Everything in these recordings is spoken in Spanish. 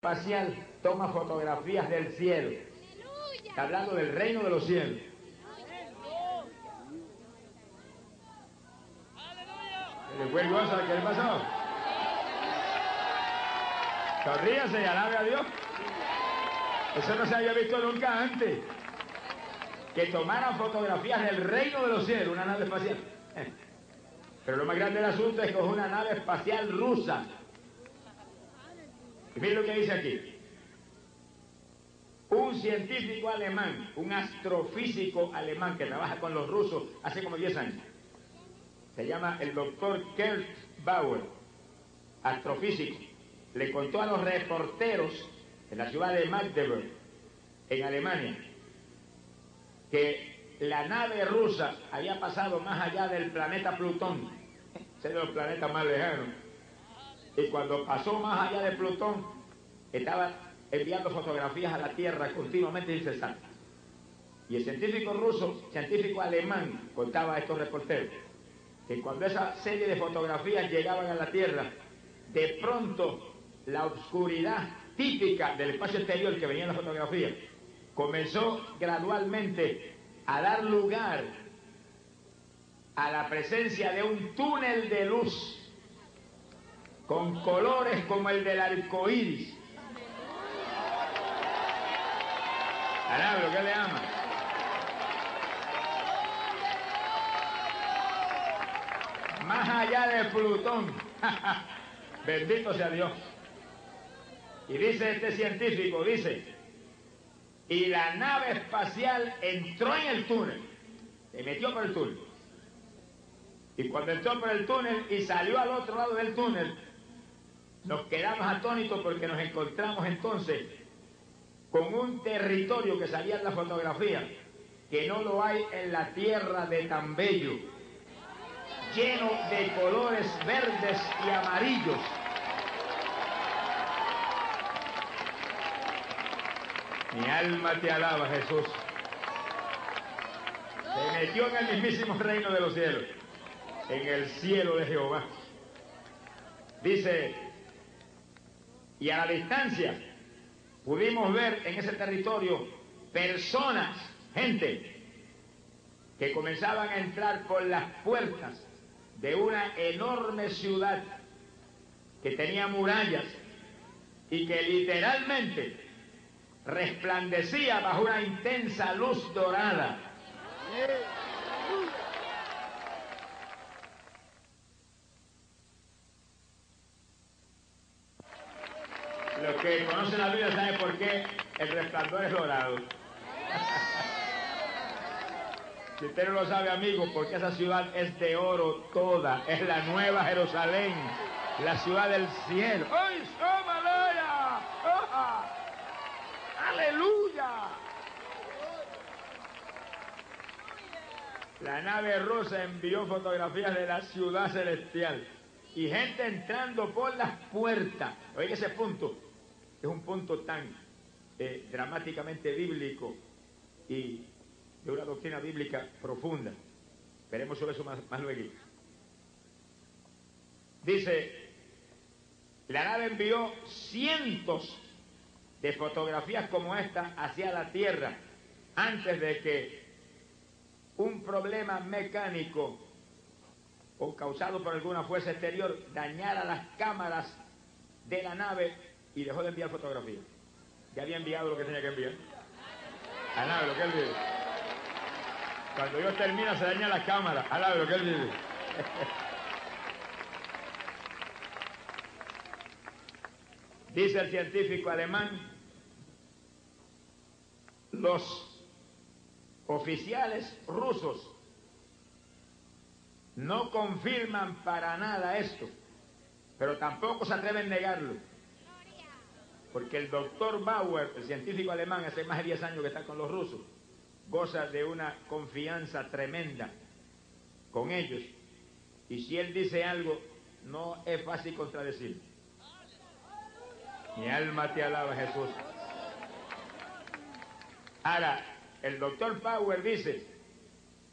espacial toma fotografías del cielo. Está hablando del reino de los cielos. ¿Le fue el gozo? ¿Qué le pasó? Sonríase y alabe a Dios. Eso no se había visto nunca antes. Que tomaran fotografías del reino de los cielos, una nave espacial. Pero lo más grande del asunto es que es una nave espacial rusa. Miren lo que dice aquí. Un científico alemán, un astrofísico alemán que trabaja con los rusos hace como 10 años. Se llama el doctor Kurt Bauer, astrofísico. Le contó a los reporteros de la ciudad de Magdeburg, en Alemania, que la nave rusa había pasado más allá del planeta Plutón, ese es los planetas más lejanos. Y cuando pasó más allá de Plutón, estaba enviando fotografías a la Tierra continuamente incesante. Y el científico ruso, científico alemán, contaba a estos reporteros que cuando esa serie de fotografías llegaban a la Tierra, de pronto la oscuridad típica del espacio exterior que venía en la fotografía comenzó gradualmente a dar lugar a la presencia de un túnel de luz con colores como el del arco iris. lo ¿qué le ama? Más allá de Plutón. Bendito sea Dios. Y dice este científico, dice, y la nave espacial entró en el túnel, se metió por el túnel. Y cuando entró por el túnel y salió al otro lado del túnel, nos quedamos atónitos porque nos encontramos entonces con un territorio que salía en la fotografía, que no lo hay en la tierra de tan bello, lleno de colores verdes y amarillos. Mi alma te alaba, Jesús. Se metió en el mismísimo reino de los cielos, en el cielo de Jehová. Dice, y a la distancia pudimos ver en ese territorio personas, gente, que comenzaban a entrar por las puertas de una enorme ciudad que tenía murallas y que literalmente resplandecía bajo una intensa luz dorada. Los que conocen la Biblia saben por qué el resplandor es dorado. si usted no lo sabe, amigo, porque esa ciudad es de oro toda, es la nueva Jerusalén, la ciudad del cielo. ¡Ay, ¡Aleluya! La nave rusa envió fotografías de la ciudad celestial y gente entrando por las puertas. Oiga ese punto, es un punto tan eh, dramáticamente bíblico y de una doctrina bíblica profunda. Veremos sobre eso más, más luego. Dice, la nave envió cientos de fotografías como esta hacia la Tierra antes de que un problema mecánico o causado por alguna fuerza exterior dañara las cámaras de la nave y dejó de enviar fotografías. Ya había enviado lo que tenía que enviar. A nave, lo que él vive. Cuando Dios termina se daña las cámaras. A nave, lo que él vive. Dice el científico alemán, los oficiales rusos no confirman para nada esto, pero tampoco se atreven a negarlo. Porque el doctor Bauer, el científico alemán, hace más de 10 años que está con los rusos, goza de una confianza tremenda con ellos. Y si él dice algo, no es fácil contradecirlo. Mi alma te alaba, Jesús. Ahora, el doctor Power dice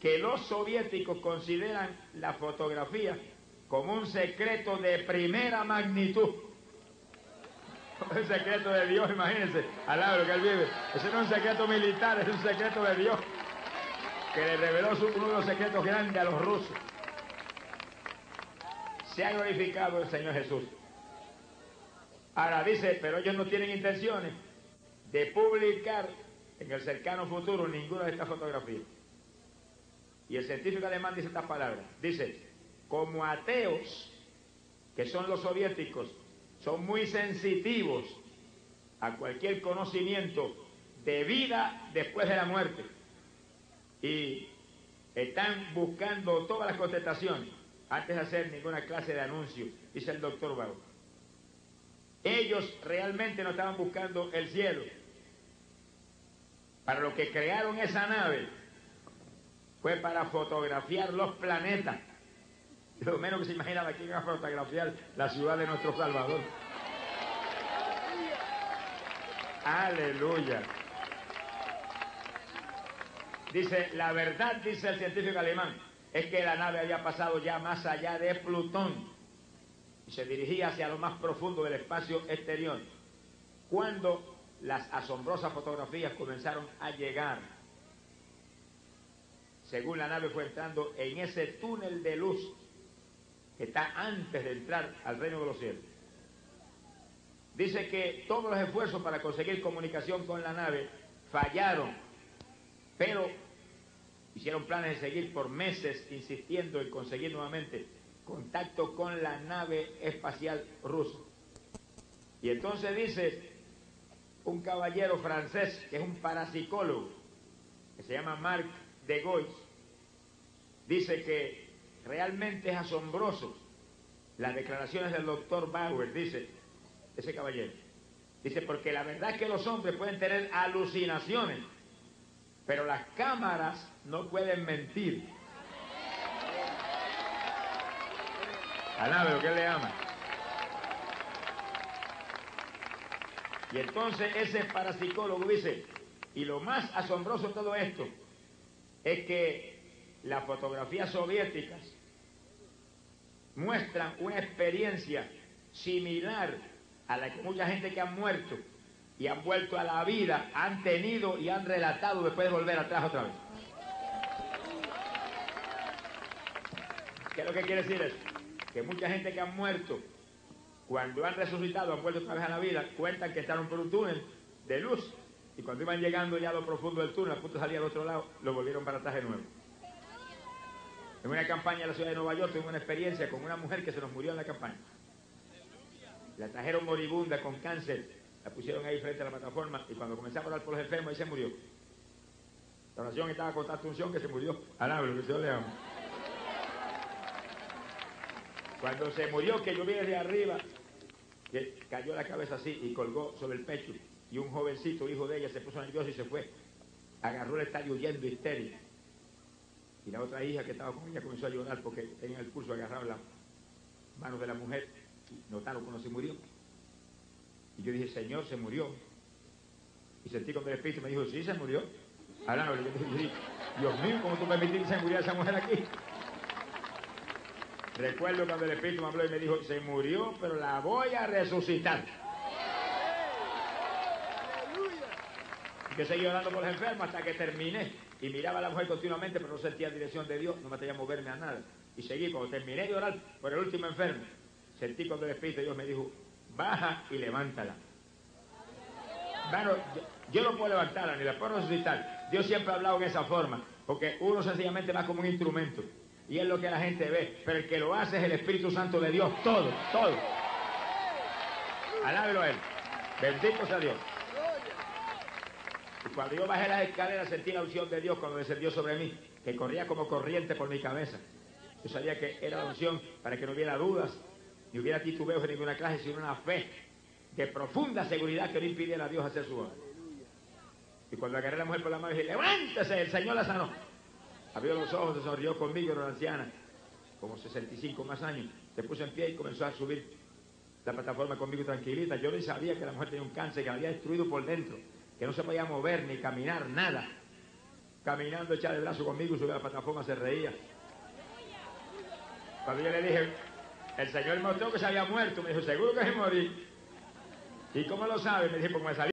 que los soviéticos consideran la fotografía como un secreto de primera magnitud. Es un secreto de Dios, imagínense, al lado que él vive. Ese no es un secreto militar, es un secreto de Dios. Que le reveló uno de los secretos grandes a los rusos. Se ha glorificado el Señor Jesús. Ahora dice, pero ellos no tienen intenciones de publicar en el cercano futuro ninguna de estas fotografías. Y el científico alemán dice estas palabras. Dice, como ateos, que son los soviéticos, son muy sensitivos a cualquier conocimiento de vida después de la muerte. Y están buscando todas las contestaciones antes de hacer ninguna clase de anuncio, dice el doctor Bau. Ellos realmente no estaban buscando el cielo. Para lo que crearon esa nave fue para fotografiar los planetas lo menos que se imaginaba que iba a fotografiar la ciudad de nuestro Salvador. Aleluya. Dice, la verdad, dice el científico alemán, es que la nave había pasado ya más allá de Plutón y se dirigía hacia lo más profundo del espacio exterior. Cuando las asombrosas fotografías comenzaron a llegar, según la nave fue entrando en ese túnel de luz está antes de entrar al reino de los cielos. Dice que todos los esfuerzos para conseguir comunicación con la nave fallaron, pero hicieron planes de seguir por meses insistiendo en conseguir nuevamente contacto con la nave espacial rusa. Y entonces dice un caballero francés que es un parapsicólogo, que se llama Marc de Gois, dice que Realmente es asombroso las declaraciones del doctor Bauer, dice ese caballero. Dice, porque la verdad es que los hombres pueden tener alucinaciones, pero las cámaras no pueden mentir. Alabe lo que le ama. Y entonces ese parapsicólogo dice, y lo más asombroso de todo esto es que las fotografías soviéticas muestran una experiencia similar a la que mucha gente que ha muerto y han vuelto a la vida han tenido y han relatado después de volver atrás otra vez. ¿Qué es lo que quiere decir eso? Que mucha gente que ha muerto, cuando han resucitado, han vuelto otra vez a la vida, cuentan que estaban por un túnel de luz y cuando iban llegando ya a lo profundo del túnel, a punto de salir al otro lado, lo volvieron para atrás de nuevo. En una campaña en la ciudad de Nueva York tuve una experiencia con una mujer que se nos murió en la campaña. La trajeron moribunda con cáncer, la pusieron ahí frente a la plataforma y cuando comenzamos a orar por los enfermos, ahí se murió. La oración estaba con tanta unción que se murió. Alabro, que Dios le ama. Cuando se murió, que yo vi desde arriba, que cayó la cabeza así y colgó sobre el pecho. Y un jovencito, hijo de ella, se puso nervioso y se fue. Agarró el estadio huyendo histérico. Y la otra hija que estaba con ella comenzó a llorar porque tenía el pulso agarrado en las manos de la mujer. Y notaron cuando se murió. Y yo dije, Señor, se murió. Y sentí como el Espíritu me dijo, sí, se murió. Ahora no, yo dije, Dios mío, ¿cómo tú permitiste que se muriera esa mujer aquí? Recuerdo cuando el Espíritu me habló y me dijo, se murió, pero la voy a resucitar. que seguí orando por los enfermos hasta que terminé. Y miraba a la mujer continuamente, pero no sentía dirección de Dios, no me atrevía a moverme a nada. Y seguí, cuando terminé de orar por el último enfermo, sentí cuando el Espíritu de Dios me dijo, baja y levántala. Bueno, yo, no puedo levantarla, ni la puedo resucitar. Dios siempre ha hablado en esa forma, porque uno sencillamente va como un instrumento. Y es lo que la gente ve. Pero el que lo hace es el Espíritu Santo de Dios, todo, todo. Alábelo a Él. Bendito sea Dios. Y cuando yo bajé las escaleras sentí la unción de Dios cuando descendió sobre mí, que corría como corriente por mi cabeza. Yo sabía que era la unción para que no hubiera dudas, ni hubiera titubeos en ninguna clase, sino una fe de profunda seguridad que no impidiera a Dios hacer su obra. Y cuando agarré a la mujer por la mano dije, levántese, el Señor la sanó. Abrió los ojos, se sonrió conmigo, era una anciana, como 65 más años. Se puso en pie y comenzó a subir la plataforma conmigo tranquilita. Yo ni sabía que la mujer tenía un cáncer que la había destruido por dentro que no se podía mover ni caminar, nada. Caminando, echaba el brazo conmigo y subía la plataforma, se reía. Cuando yo le dije, el Señor mostró que se había muerto, me dijo, seguro que se morí. ¿Y cómo lo sabe? Me dice, porque me salió